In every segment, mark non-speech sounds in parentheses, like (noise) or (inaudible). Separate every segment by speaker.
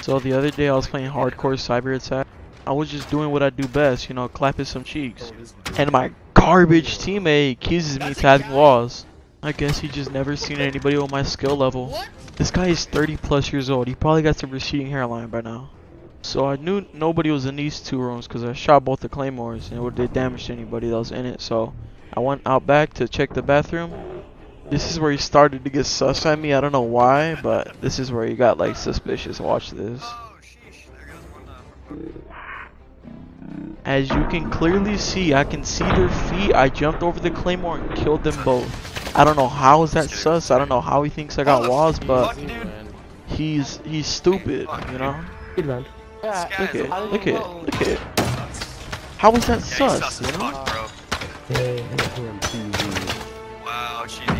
Speaker 1: So the other day I was playing hardcore cyber attack. I was just doing what I do best, you know, clapping some cheeks. And my garbage teammate accuses me of having walls. I guess he just never seen anybody on my skill level. This guy is 30 plus years old. He probably got some receding hairline by now. So I knew nobody was in these two rooms because I shot both the claymores and it would did damage to anybody that was in it. So I went out back to check the bathroom. This is where he started to get sus at me. I don't know why, but this is where he got like suspicious. Watch this.
Speaker 2: Sheesh. There goes one.
Speaker 1: As you can clearly see, I can see their feet. I jumped over the claymore and killed them both. I don't know how is that sus. I don't know how he thinks I got walls, but he's he's stupid, you know.
Speaker 3: Good round.
Speaker 2: This
Speaker 1: Look
Speaker 2: guy's
Speaker 1: at
Speaker 2: a
Speaker 1: look at look at. How is that
Speaker 2: Yeah, he's
Speaker 1: sus?
Speaker 2: sus
Speaker 1: You know?
Speaker 2: fuck, bro.
Speaker 3: Hey, him TV.
Speaker 2: Wow, GD, you're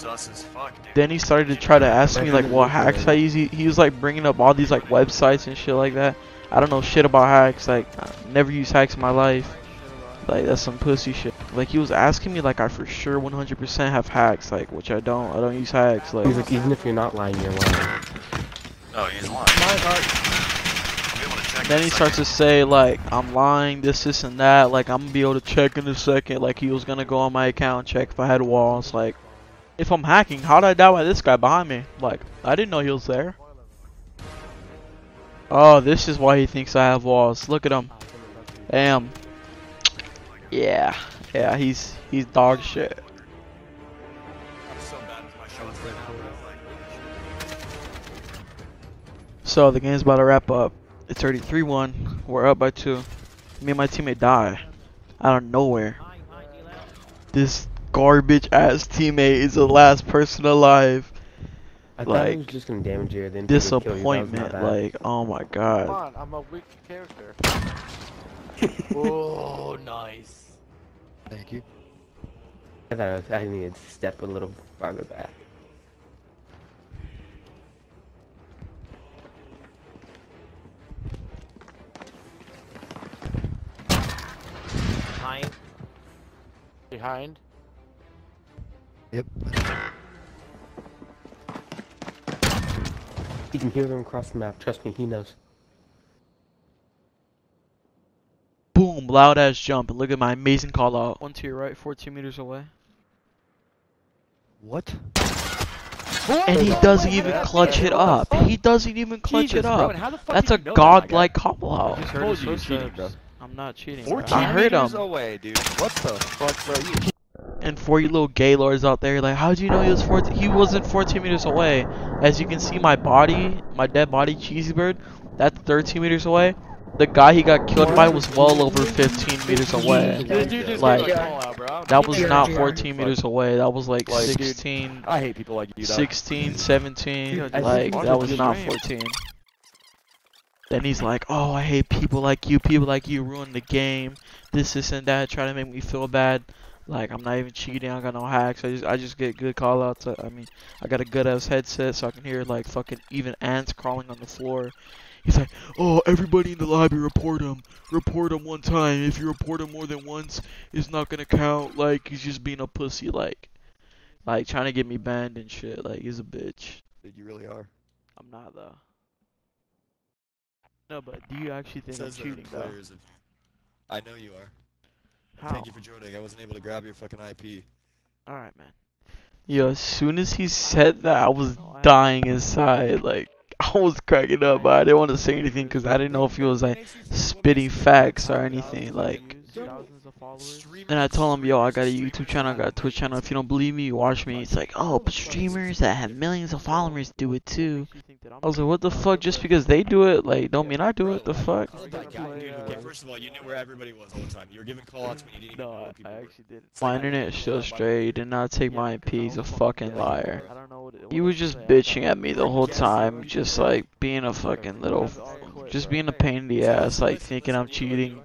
Speaker 2: sus as fuck, dude.
Speaker 1: Then he started to try to ask me like what hacks I use. He, he was like bringing up all these like websites and shit like that. I don't know shit about hacks. Like I never used hacks in my life. Like that's some pussy shit. Like he was asking me like I for sure 100% have hacks. Like which I don't. I don't use hacks. Like
Speaker 3: He's like, even if you're not lying, you're lying.
Speaker 2: Oh, he's lying. I'll be able to check
Speaker 1: then he starts to say like I'm lying, this, this, and that. Like I'm gonna be able to check in a second. Like he was gonna go on my account and check if I had walls. Like if I'm hacking, how did I die by this guy behind me? Like I didn't know he was there. Oh, this is why he thinks I have walls. Look at him. Damn. Yeah, yeah, he's he's dog shit.
Speaker 2: So
Speaker 1: the game's about to wrap up. It's already 3-1. We're up by two. Me and my teammate die out of nowhere. This garbage ass teammate is the last person alive.
Speaker 3: I thought he was
Speaker 1: Like,
Speaker 3: just gonna damage you, then he would kill you.
Speaker 1: Disappointment. Like, oh my
Speaker 4: Come
Speaker 1: god.
Speaker 4: on, I'm a weak character. (laughs) oh, nice.
Speaker 5: Thank you.
Speaker 3: I thought I, was, I needed to step a little farther back.
Speaker 4: Behind. Behind.
Speaker 5: Yep.
Speaker 3: You can hear them across the map. Trust me, he knows.
Speaker 1: Boom, loud ass jump. And look at my amazing call out. One to your right, 14 meters away.
Speaker 5: What?
Speaker 1: And he doesn't even clutch it up. He doesn't even clutch it up.
Speaker 4: and how the fuck
Speaker 1: That's a
Speaker 4: you know that, my guy?
Speaker 1: godlike call out.
Speaker 4: I just told you you're cheating, bro.
Speaker 1: I'm not cheating.
Speaker 5: 14
Speaker 1: I heard
Speaker 5: meters
Speaker 1: him.
Speaker 5: away, dude. What the fuck, bro? You
Speaker 1: And for you little gaylords out there, like, how do you know he was 14? He wasn't 14 meters away. As you can see, my body, my dead body, Cheesy Bird, that's 13 meters away. The guy he got killed by was well over 15 meters away.
Speaker 4: This dude just
Speaker 1: Like,
Speaker 4: gave a call out, bro.
Speaker 1: That was not 14 meters away. That was like
Speaker 5: Like,
Speaker 1: 16,
Speaker 5: I hate people like you,
Speaker 1: 16, 17. Like, that was not 14. Then he's like, oh, I hate people like you. People like you ruin the game. This, this, and that. Try to make me feel bad. Like, I'm not even cheating. I got no hacks. I just, I just get good call outs. I mean, I got a good ass headset so I can hear, like, fucking even ants crawling on the floor. He's like, oh, everybody in the lobby report him. Report him one time. If you report him more than once, it's not gonna count. Like, he's just being a pussy. Like, like trying to get me banned and shit. Like, he's a bitch.
Speaker 5: Dude, you really are.
Speaker 1: I'm not though. No, but do you actually think I'm
Speaker 5: Says that in
Speaker 1: cheating though?
Speaker 5: of- I know you are.
Speaker 1: How?
Speaker 5: Thank you for joining. I wasn't able to grab your fucking IP.
Speaker 1: All right, man. Yo, as soon as he said that, I was dying inside. Like, (laughs) I was cracking up, but I didn't want to say anything because I didn't know if he was like spitting facts or anything. Like, and I told him, yo, I got a YouTube channel, I got a Twitch channel. If you don't believe me, watch me. It's like, oh, but streamers that have millions of followers do it too. I was like, what the fuck? Just because they do it, like, don't mean I do it. The fuck?
Speaker 5: Called that guy, dude. Okay, first of all, you knew where everybody was all the time. You were giving call-outs when you didn't even know who people were.
Speaker 1: didn't. My internet is still straight. He did not take my IP. He's a fucking liar.
Speaker 4: I don't know what it
Speaker 1: He was just bitching at me the whole time, just like being a fucking little, just being a pain in the ass, like thinking I'm cheating.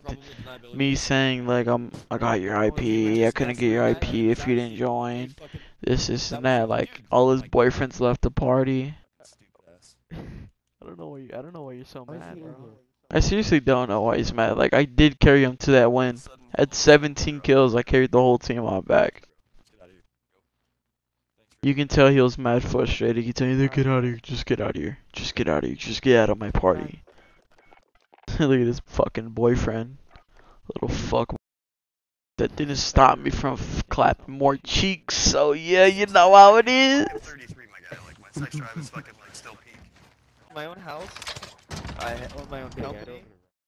Speaker 1: Me saying like I'm, I got your IP, I couldn't get your IP if you didn't join. This, this, and that. Like all his boyfriends left the party. I don't know why you, I don't know why you're so mad, bro. I seriously don't know why he's mad. Like I did carry him to that win. At 17 kills, I carried the whole team on back. You can tell he was mad frustrated. He tell you, get out of here, just get out of here, just get out of here, just get out of my party. (laughs) Look at this fucking boyfriend, little fuck. That didn't stop me from f- clapping more cheeks. So yeah, you know how it is.
Speaker 5: I'm 33, my guy. Like my sex drive is fucking like still peak.
Speaker 6: My own house. I own my own company.